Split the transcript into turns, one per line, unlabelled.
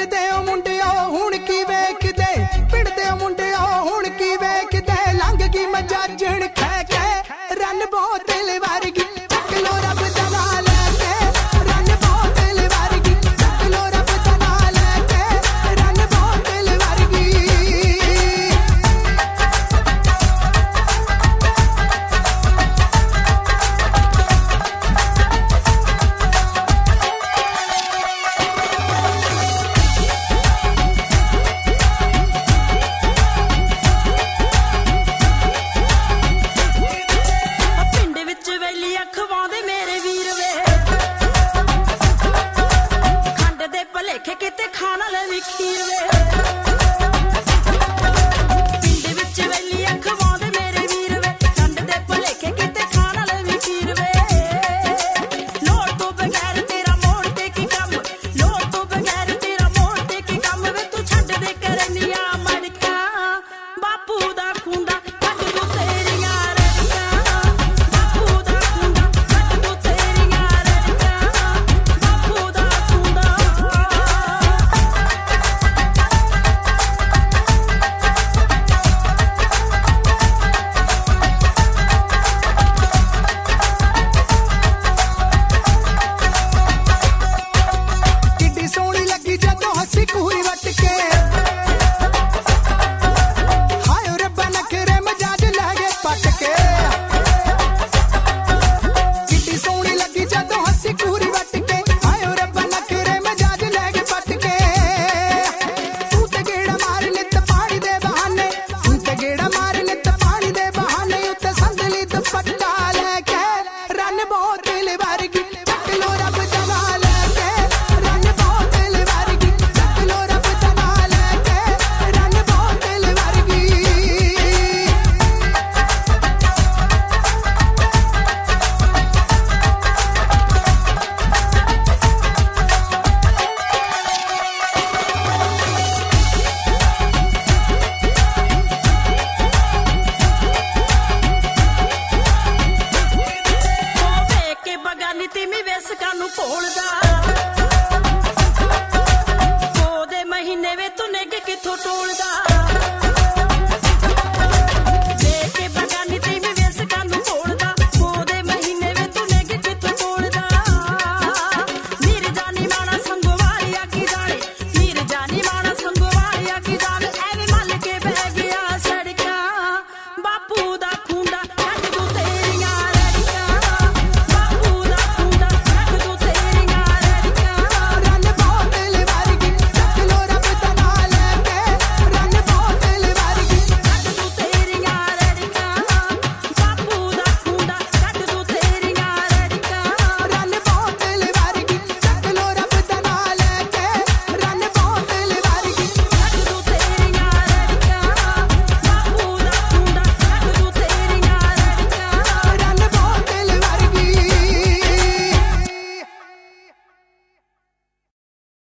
ਪਿੰਡਦੇ ਹੁਣ ਕੀ ਵੇਖਦੇ? ਪਿੰਡਦੇ ਓ ਹੁਣ ਕੀ ਵੇਖਦੇ? ਲੰਘ ਗਈ ਮਜਾਜਣ
Let me Seni it. ਤਿਮੀ ਵੇਸਕਾਂ ਨੂੰ ਭੋਲਦਾ। ਸੋ ਦੇ ਮਹੀਨੇ ਵੇ ਤੂੰ ਨਿੱਗ ਕਿੱਥੋਂ ਟੋਲਦਾ?